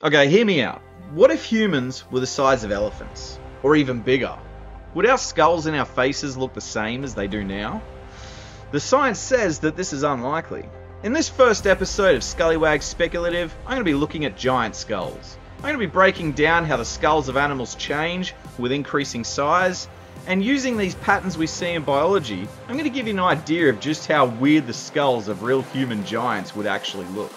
Okay, hear me out. What if humans were the size of elephants? Or even bigger? Would our skulls and our faces look the same as they do now? The science says that this is unlikely. In this first episode of Skullywag Speculative, I'm going to be looking at giant skulls. I'm going to be breaking down how the skulls of animals change with increasing size, and using these patterns we see in biology, I'm going to give you an idea of just how weird the skulls of real human giants would actually look.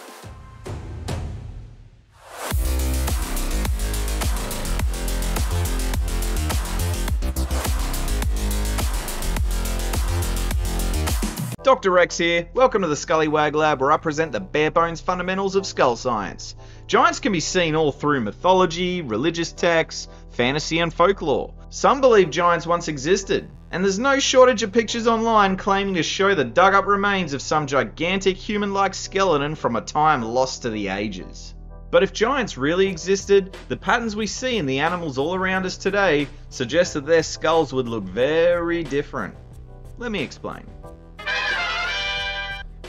Dr. Rex here. Welcome to the Skullywag Lab, where I present the bare bones fundamentals of skull science. Giants can be seen all through mythology, religious texts, fantasy, and folklore. Some believe giants once existed, and there's no shortage of pictures online claiming to show the dug up remains of some gigantic human like skeleton from a time lost to the ages. But if giants really existed, the patterns we see in the animals all around us today suggest that their skulls would look very different. Let me explain.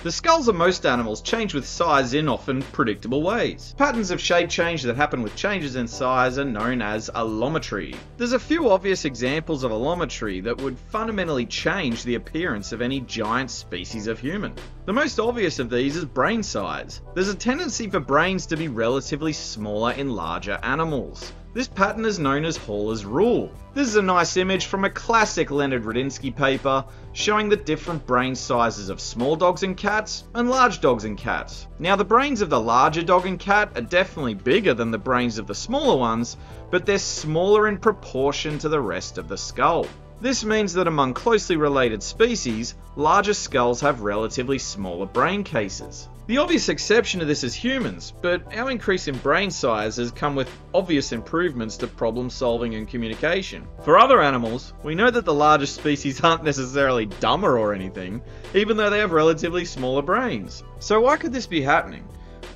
The skulls of most animals change with size in often predictable ways. Patterns of shape change that happen with changes in size are known as allometry. There's a few obvious examples of allometry that would fundamentally change the appearance of any giant species of human. The most obvious of these is brain size. There's a tendency for brains to be relatively smaller in larger animals. This pattern is known as Haller's rule. This is a nice image from a classic Leonard Radinsky paper showing the different brain sizes of small dogs and cats and large dogs and cats. Now the brains of the larger dog and cat are definitely bigger than the brains of the smaller ones, but they're smaller in proportion to the rest of the skull. This means that among closely related species, larger skulls have relatively smaller brain cases. The obvious exception to this is humans, but our increase in brain size has come with obvious improvements to problem solving and communication. For other animals, we know that the largest species aren't necessarily dumber or anything, even though they have relatively smaller brains. So why could this be happening?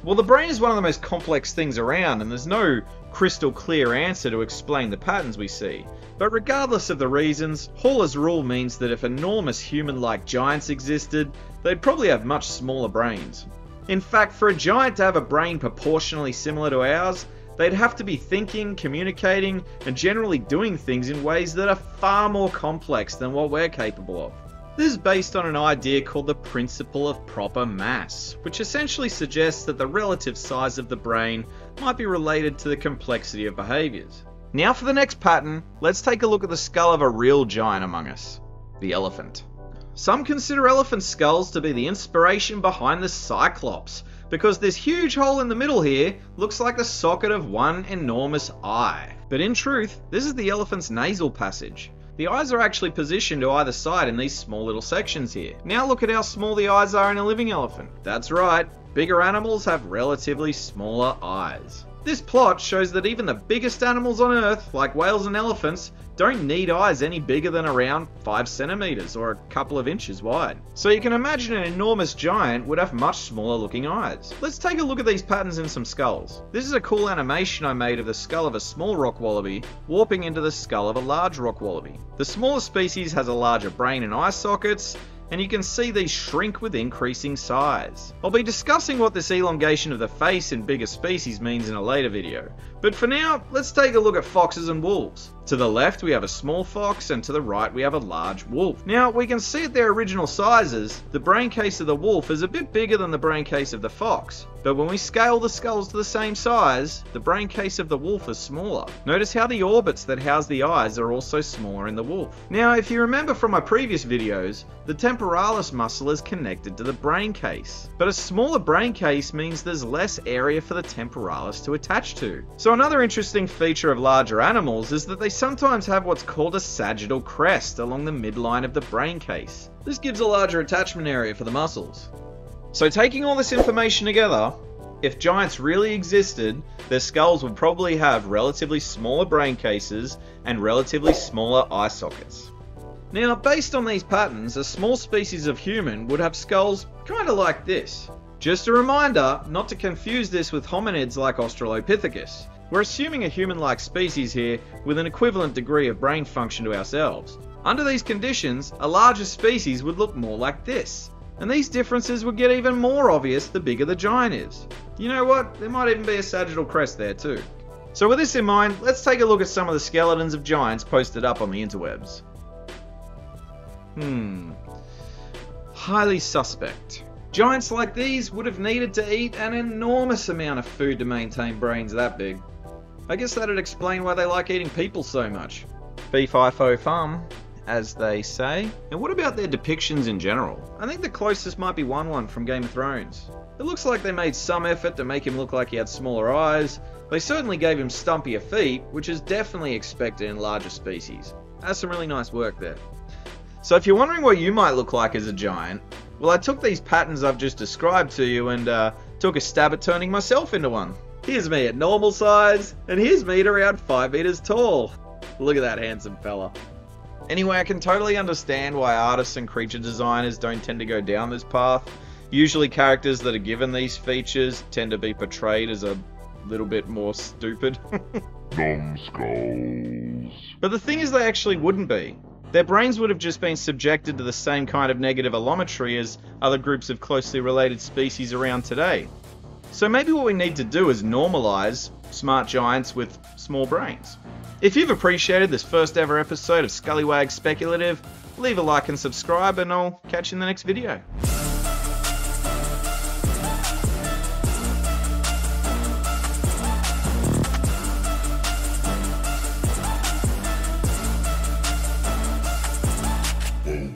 Well, the brain is one of the most complex things around, and there's no crystal clear answer to explain the patterns we see. But regardless of the reasons, Haller's rule means that if enormous human like giants existed, they'd probably have much smaller brains. In fact, for a giant to have a brain proportionally similar to ours, they'd have to be thinking, communicating, and generally doing things in ways that are far more complex than what we're capable of. This is based on an idea called the principle of proper mass, which essentially suggests that the relative size of the brain might be related to the complexity of behaviours. Now for the next pattern, let's take a look at the skull of a real giant among us, the elephant. Some consider elephant skulls to be the inspiration behind the Cyclops, because this huge hole in the middle here looks like the socket of one enormous eye. But in truth, this is the elephant's nasal passage. The eyes are actually positioned to either side in these small little sections here. Now look at how small the eyes are in a living elephant. That's right, bigger animals have relatively smaller eyes. This plot shows that even the biggest animals on Earth, like whales and elephants, don't need eyes any bigger than around 5 centimeters or a couple of inches wide. So you can imagine an enormous giant would have much smaller looking eyes. Let's take a look at these patterns in some skulls. This is a cool animation I made of the skull of a small rock wallaby warping into the skull of a large rock wallaby. The smaller species has a larger brain and eye sockets, and you can see these shrink with increasing size. I'll be discussing what this elongation of the face in bigger species means in a later video, but for now, let's take a look at foxes and wolves. To the left we have a small fox and to the right we have a large wolf. Now we can see at their original sizes, the brain case of the wolf is a bit bigger than the brain case of the fox. But when we scale the skulls to the same size, the brain case of the wolf is smaller. Notice how the orbits that house the eyes are also smaller in the wolf. Now if you remember from my previous videos, the temporalis muscle is connected to the brain case. But a smaller brain case means there's less area for the temporalis to attach to. So another interesting feature of larger animals is that they sometimes have what's called a sagittal crest along the midline of the brain case. This gives a larger attachment area for the muscles. So taking all this information together, if giants really existed, their skulls would probably have relatively smaller brain cases and relatively smaller eye sockets. Now, based on these patterns, a small species of human would have skulls kinda like this. Just a reminder not to confuse this with hominids like Australopithecus. We're assuming a human-like species here with an equivalent degree of brain function to ourselves. Under these conditions, a larger species would look more like this. And these differences would get even more obvious the bigger the giant is. You know what? There might even be a sagittal crest there too. So with this in mind, let's take a look at some of the skeletons of giants posted up on the interwebs. Hmm. Highly suspect. Giants like these would have needed to eat an enormous amount of food to maintain brains that big. I guess that'd explain why they like eating people so much. Fee fi farm, as they say. And what about their depictions in general? I think the closest might be Wun Wun from Game of Thrones. It looks like they made some effort to make him look like he had smaller eyes. They certainly gave him stumpier feet, which is definitely expected in larger species. That's some really nice work there. So if you're wondering what you might look like as a giant, well, I took these patterns I've just described to you and uh, took a stab at turning myself into one. Here's me at normal size, and here's me at around 5 meters tall. Look at that handsome fella. Anyway, I can totally understand why artists and creature designers don't tend to go down this path. Usually, characters that are given these features tend to be portrayed as a little bit more stupid. Numbskulls. But the thing is, they actually wouldn't be. Their brains would have just been subjected to the same kind of negative allometry as other groups of closely related species around today. So maybe what we need to do is normalize smart giants with small brains. If you've appreciated this first ever episode of Skullywag Speculative, leave a like and subscribe, and I'll catch you in the next video.